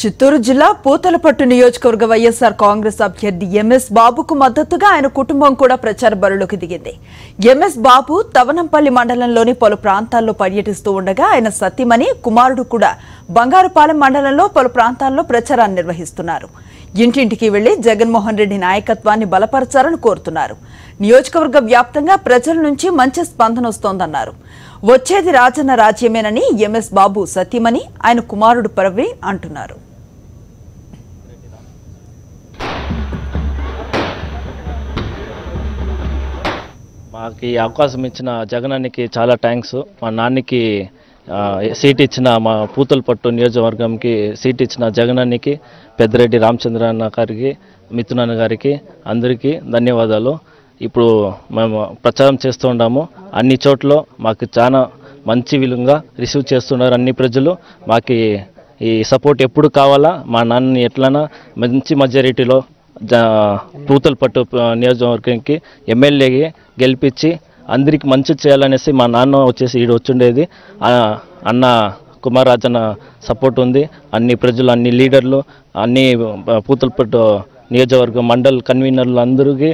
చిత్తూరు జిల్లా పూతలపట్టు నియోజకవర్గ వైఎస్ఆర్ కాంగ్రెస్ అభ్యర్థి ఎంఎస్ బాబుకు మద్దతుగా ఆయన కుటుంబం కూడా ప్రచార బరిలోకి దిగింది. ఎంఎస్ బాబు తవనంపల్లి మండలంలోని పలు ప్రాంతాల్లో పర్యటిస్తూ ఉండగా ఆయన సతీమణి కుమారుడు కూడా బంగారుపాలెం మండలంలో పలు ప్రాంతాల్లో ప్రచారాన్ని నిర్వహిస్తున్నారు. ఇంటింటికి వెళ్ళి జగన్మోహన్ రెడ్డి నాయకత్వాన్ని బలపరచాలని కోరుతున్నారు. నియోజకవర్గ వ్యాప్తంగా ప్రజల నుంచి మంచి స్పందన వస్తోందన్నారు. వచ్చేది రాజన్న రాజ్యమేనని ఎంఎస్ బాబు సతీమణి ఆయన కుమారుడు ప్రవీణ్ అంటున్నారు. మాకు ఈ అవకాశం ఇచ్చిన జగనానికి చాలా థ్యాంక్స్ మా నాన్నకి సీట్ ఇచ్చిన మా పూతలపట్టు నియోజకవర్గంకి సీట్ ఇచ్చిన జగనానికి పెద్దిరెడ్డి రామచంద్రన్న గారికి మిథునన్న గారికి అందరికీ ధన్యవాదాలు. ఇప్పుడు మేము ప్రచారం చేస్తూ ఉన్నాము. అన్ని చోట్ల మాకు చాలా మంచి విలువగా రిసీవ్ చేస్తున్నారు అన్ని ప్రజలు. మాకు ఈ- ఈ సపోర్ట్ ఎప్పుడు కావాలా? మా నాన్నని ఎట్లనా మంచి మెజారిటీలో జ పూతలపట్టు నియోజకవర్గంకి ఎమ్మెల్యేకి గెలిపించి అందరికి మంచి చేయాలనేసి మా నాన్న వచ్చేసి ఈడు వచ్చిండేది. అన్న కుమారాజన సపోర్ట్ ఉంది. అన్ని ప్రజలు అన్ని లీడర్లు అన్ని పూతలపట్టు నియోజకవర్గం మండల్ కన్వీనర్లు అందరికీ